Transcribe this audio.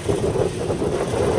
ハハハハ!